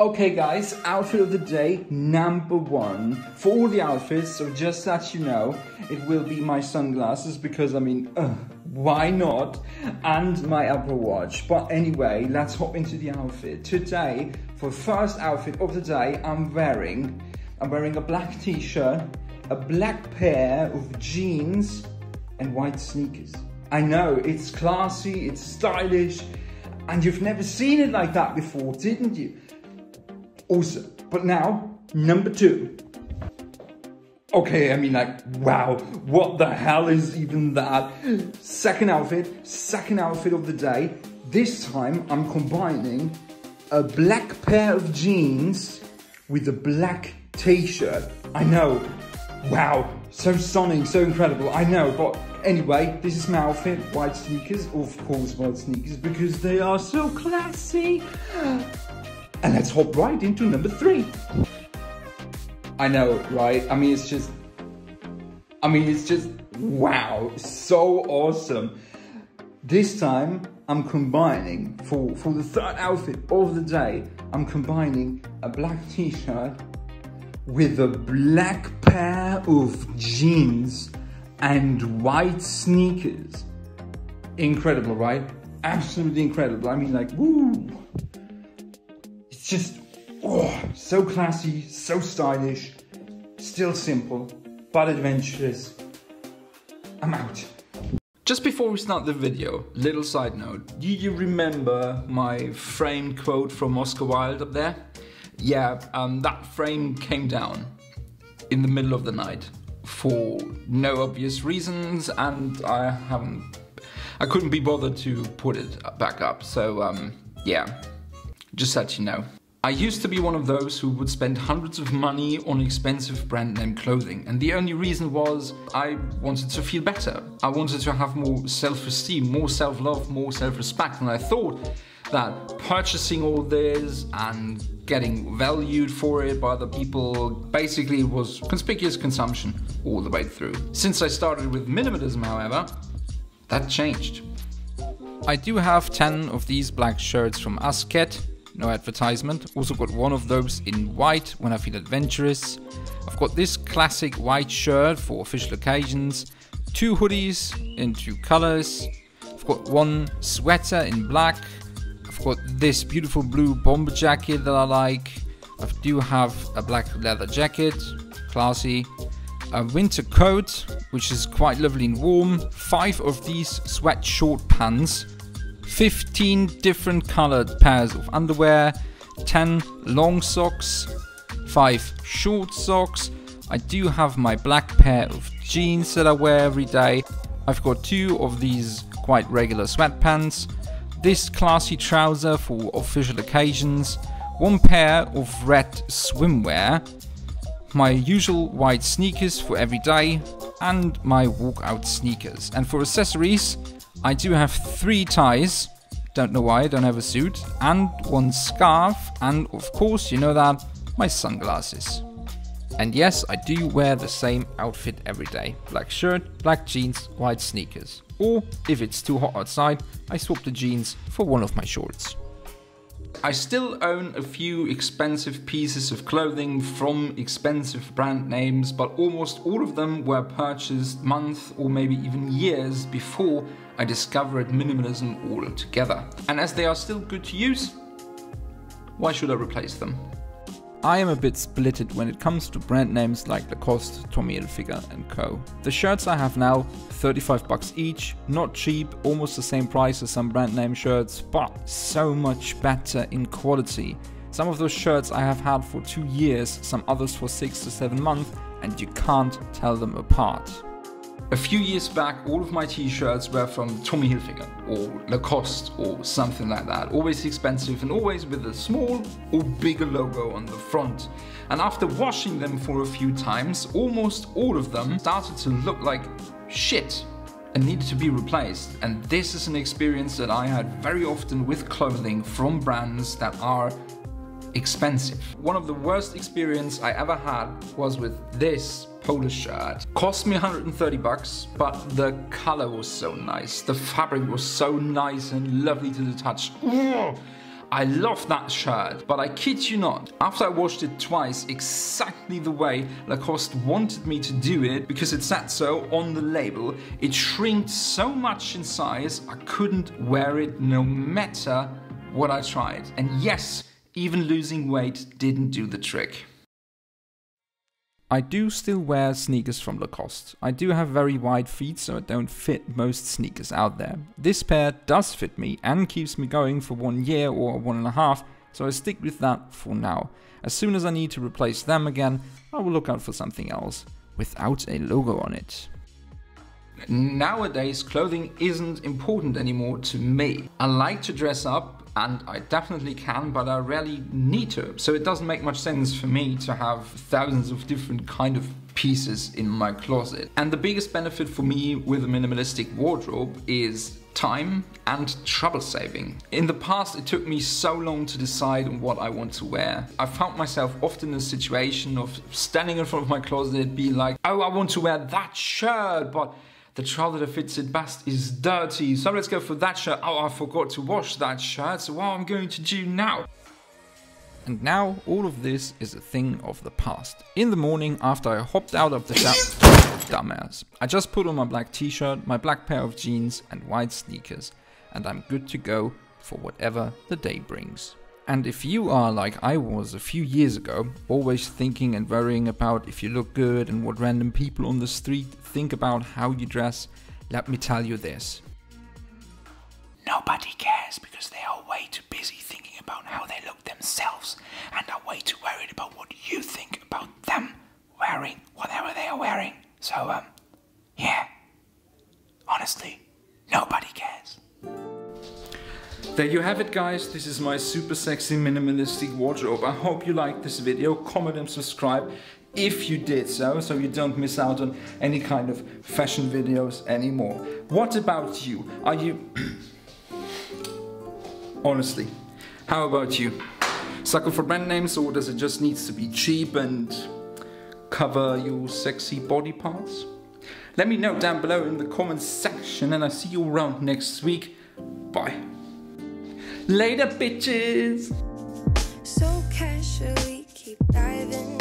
Okay guys, outfit of the day, number one. For all the outfits, so just that you know, it will be my sunglasses because I mean, uh, why not? And my Apple Watch. But anyway, let's hop into the outfit. Today, for first outfit of the day, I'm wearing, I'm wearing a black t-shirt, a black pair of jeans, and white sneakers. I know, it's classy, it's stylish, and you've never seen it like that before, didn't you? Awesome. But now, number two. Okay, I mean like, wow, what the hell is even that? Second outfit, second outfit of the day. This time I'm combining a black pair of jeans with a black t-shirt. I know, wow, so stunning, so incredible, I know, but anyway, this is my outfit, white sneakers, of course white sneakers, because they are so classy. And let's hop right into number three. I know, right? I mean, it's just, I mean, it's just, wow, so awesome. This time, I'm combining, for, for the third outfit of the day, I'm combining a black t-shirt with a black pair of jeans and white sneakers. Incredible, right? Absolutely incredible. I mean, like, woo! Just oh, so classy, so stylish, still simple, but adventurous. I'm out. Just before we start the video, little side note. Do you remember my framed quote from Oscar Wilde up there? Yeah, um, that frame came down in the middle of the night for no obvious reasons and I haven't, I couldn't be bothered to put it back up. So um, yeah, just let you know. I used to be one of those who would spend hundreds of money on expensive brand name clothing, and the only reason was I wanted to feel better. I wanted to have more self esteem, more self love, more self respect, and I thought that purchasing all this and getting valued for it by the people basically was conspicuous consumption all the way through. Since I started with minimalism, however, that changed. I do have 10 of these black shirts from Asket no advertisement. Also got one of those in white when I feel adventurous. I've got this classic white shirt for official occasions, two hoodies in two colors. I've got one sweater in black. I've got this beautiful blue bomber jacket that I like. I do have a black leather jacket, classy. A winter coat, which is quite lovely and warm. Five of these sweat short pants 15 different colored pairs of underwear, 10 long socks, 5 short socks. I do have my black pair of jeans that I wear every day. I've got two of these quite regular sweatpants, this classy trouser for official occasions, one pair of red swimwear, my usual white sneakers for every day, and my walkout sneakers. And for accessories, I do have three ties. Don't know why I don't have a suit. And one scarf. And of course, you know that, my sunglasses. And yes, I do wear the same outfit every day. Black shirt, black jeans, white sneakers. Or, if it's too hot outside, I swap the jeans for one of my shorts. I still own a few expensive pieces of clothing from expensive brand names, but almost all of them were purchased months or maybe even years before I discovered minimalism altogether. And as they are still good to use, why should I replace them? I am a bit splitted when it comes to brand names like Lacoste, Tommy Hilfiger and co. The shirts I have now, 35 bucks each, not cheap, almost the same price as some brand name shirts, but so much better in quality. Some of those shirts I have had for 2 years, some others for 6 to 7 months, and you can't tell them apart. A few years back, all of my t-shirts were from Tommy Hilfiger or Lacoste or something like that. Always expensive and always with a small or bigger logo on the front. And after washing them for a few times, almost all of them started to look like shit and needed to be replaced. And this is an experience that I had very often with clothing from brands that are expensive. One of the worst experience I ever had was with this polo shirt. Cost me 130 bucks, but the color was so nice. The fabric was so nice and lovely to the touch. I love that shirt, but I kid you not, after I washed it twice exactly the way Lacoste wanted me to do it, because it said so on the label, it shrinked so much in size I couldn't wear it no matter what I tried. And yes, even losing weight didn't do the trick. I do still wear sneakers from Lacoste. I do have very wide feet so I don't fit most sneakers out there. This pair does fit me and keeps me going for one year or one and a half, so I stick with that for now. As soon as I need to replace them again, I will look out for something else without a logo on it. Nowadays, clothing isn't important anymore to me. I like to dress up and I definitely can, but I rarely need to. So it doesn't make much sense for me to have thousands of different kind of pieces in my closet. And the biggest benefit for me with a minimalistic wardrobe is time and trouble saving. In the past, it took me so long to decide on what I want to wear. I found myself often in a situation of standing in front of my closet, being like, oh, I want to wear that shirt, but the trouser that fits it best is dirty, so let's go for that shirt. Oh, I forgot to wash that shirt, so what I'm going to do now? And now all of this is a thing of the past. In the morning after I hopped out of the shower, dumbass, I just put on my black t-shirt, my black pair of jeans and white sneakers, and I'm good to go for whatever the day brings. And if you are like I was a few years ago, always thinking and worrying about if you look good and what random people on the street think about how you dress, let me tell you this. Nobody cares because they are way too busy There you have it guys, this is my super sexy minimalistic wardrobe. I hope you liked this video, comment and subscribe if you did so, so you don't miss out on any kind of fashion videos anymore. What about you? Are you... Honestly, how about you? Sucker for brand names or does it just needs to be cheap and cover your sexy body parts? Let me know down below in the comments section and I see you around next week. Bye. Later, bitches. So casually keep diving.